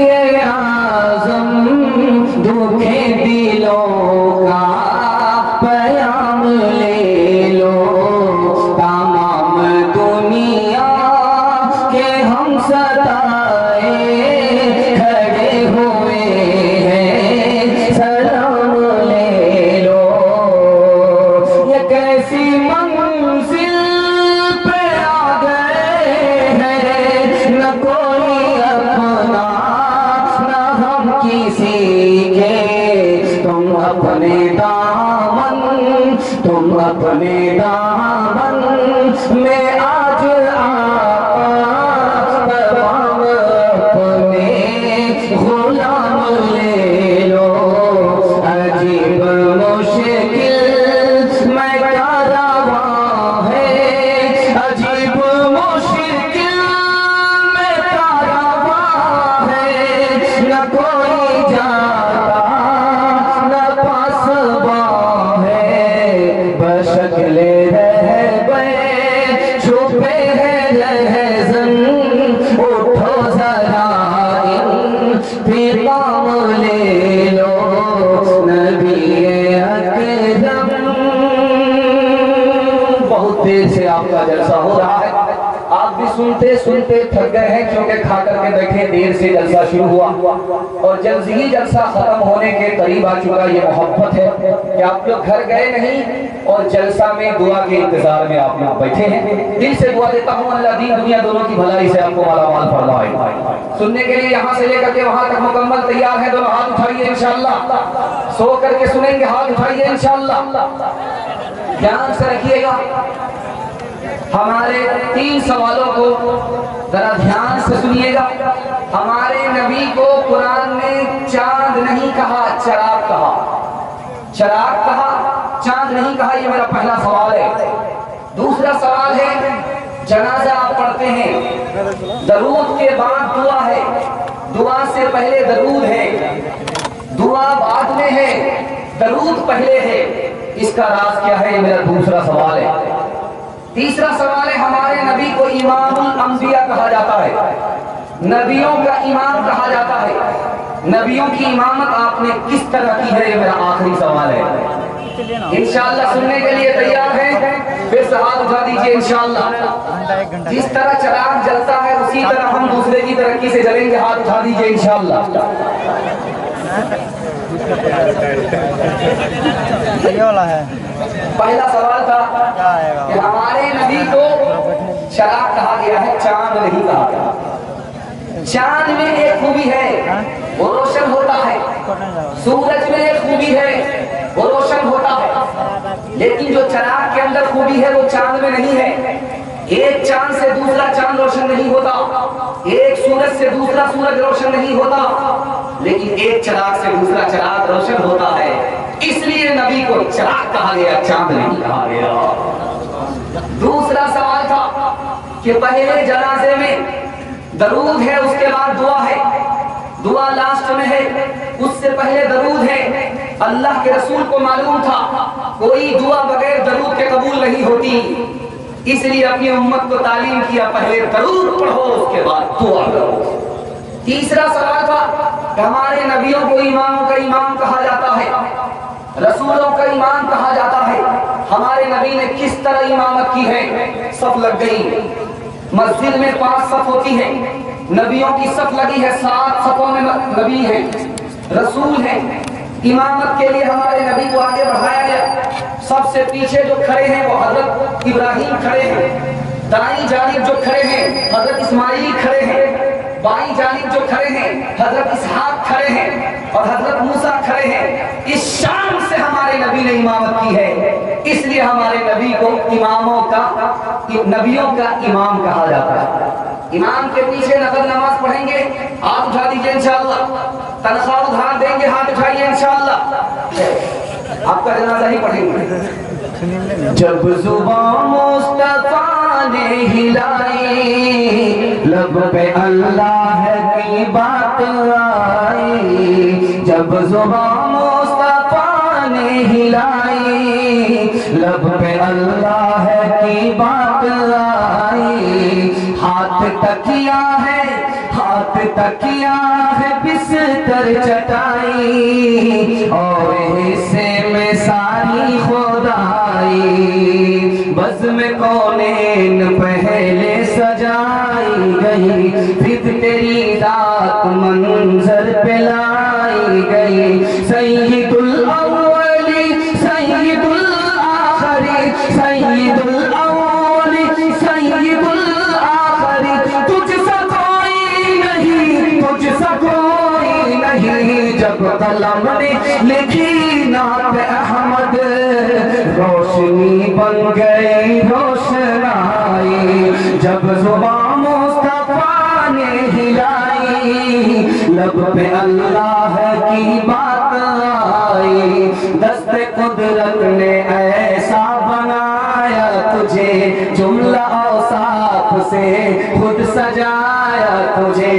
आज़म दुखे दिलों का तुम अपने दामन में आज बहुत देर से आपका जलसा हो रहा है। आप भी सुनते सुनते थक गए हैं, क्योंकि खा करके बैठे देर से जलसा शुरू हुआ। और जल्द ही जलसा खत्म होने के करीब आ चुका ये मोहब्बत है कि आप लोग घर गए नहीं, और जलसा में दुआ के इंतज़ार में आप लोग बैठे हैं। दिल से दुआ देता हूँ, अल्लाह दीन दुनिया दोनों की भलाई से आपको माला माल फरमाए। सुनने के लिए यहाँ से लेकर के वहाँ तक मुकम्मल तैयार है। दोनों हाथ उठाइए, इंशाल्लाह। सो करके सुनेंगे, हाथ उठाइए, इंशाल्लाह। ध्यान से रखिएगा। हमारे तीन सवालों को जरा ध्यान से सुनिएगा। हमारे नबी को कुरान ने चाँद नहीं कहा, चराग कहा। चराग कहा, चाँद नहीं कहा, ये मेरा पहला सवाल है। दूसरा सवाल है, जनाजा आप पढ़ते हैं। दरूद के बाद दुआ है। दुआ से पहले दरूद है। दुआ बाद में है। दरूद पहले है। इसका राज क्या है? ये मेरा दूसरा सवाल है। तीसरा सवाल है, हमारे नबी को इमामुल अंबिया कहा जाता है। नबियों का इमाम कहा जाता है। नबियों की इमामत आपने किस तरह की है? ये मेरा आखिरी सवाल है। इंशाल्लाह सुनने के लिए तैयार हैं। फिर से हाथ उठा दीजिए इंशाल्लाह। जिस तरह चराग जलता है, उसी तरह हम दूसरे की तरक्की से जलेंगे। हाथ उठा दीजिए इंशाल्लाह। ये वाला है। पहला सवाल था क्या आएगा? कि हमारे नबी को शराब कहा गया है चाँद नहीं कहा गया। चाँद में एक खूबी है वो रोशन होता है। सूरज में एक खूबी है वो रोशन होता है। लेकिन जो चराग के अंदर खूबी है वो चाँद में नहीं है। एक चाँद से दूसरा चाँद रोशन नहीं होता। एक सूरज से दूसरा सूरज रोशन नहीं होता। लेकिन एक चराग से दूसरा चराग रोशन होता है। नबी को चराग कहा गया चाँद नहीं कहा गया। दूसरा सवाल था कि पहले जनाजे में दरूद है, उसके बाद दुआ है। दुआ लास्ट में है, उससे पहले दरूद है। अल्लाह के रसूल को मालूम था, कोई दुआ बगैर दरूद के कबूल नहीं होती। इसलिए अपनी उम्मत को तालीम किया, पहले दरूद पढ़ो, उसके बाद दुआ करो। तीसरा सवाल था हमारे नबियों को इमामों का इमाम कहा जाता है। रसूलों का ईमान कहा जाता है। हमारे नबी ने किस तरह इमामत की है? सफ लग गई। मस्जिद में पाँच सफ होती है। नबियों की सफ लगी है, सात सफों में नबी है। रसूल है। इमामत के लिए हमारे नबी को आगे बढ़ाया गया। सबसे पीछे जो खड़े हैं वो हज़रत इब्राहिम खड़े हैं। दाई जानिब जो खड़े हैं, हज़रत इस्माइल खड़े हैं। बाई जानिब जो खड़े हैं, हज़रत इसहाक खड़े हैं और हज़रत मूसा खड़े हैं, इस शान से हमारे नबी ने इमामत की है। इसलिए हमारे नबी को इमामों का, नबियों का इमाम कहा जाता है। इमाम के पीछे नफल नमाज़ पढ़ेंगे, हाथ उठा दीजिए इंशाल्लाह। तनख्वाह उधार देंगे, हाथ उठाइए इंशाल्लाह। आपका जनाजा ही पढ़ेंगे। जब ज़ुबान मुस्तफ़ा ने हिलाई लब पे अल्लाह की बात आई जब ज़ुबान मुस्तफ़ा ने हिलाई लब पे अल्लाह की बात आई हाथ तकिया है, हाथ तकिया है बिस्तर चटाई और हिस्से में सारी खुदाई। में कौनेन पहले सजाई गई? फिर तेरी रात मंजर पे लाई गई। सैयदुल अव्वली, सैयदुल आखिरी आखिरी। नहीं, तुझसा कोई नहीं। जब कलम ने लिखी नात अहमद बन गई रोशनाई, जब ज़ुबान मुस्तफ़ा ने हिलाई, लब पे अल्लाह की बात आई, दस्त कुदरत ने ऐसा बनाया तुझे, जुमला औसाफ से खुद सजाया तुझे।